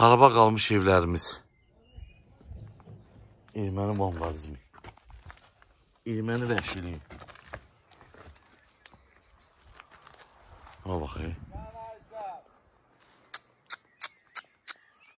Xaraba qalmış evlərimiz. Erməni vandalizmi. Erməni vəhşiliyi. Ha bax, ey.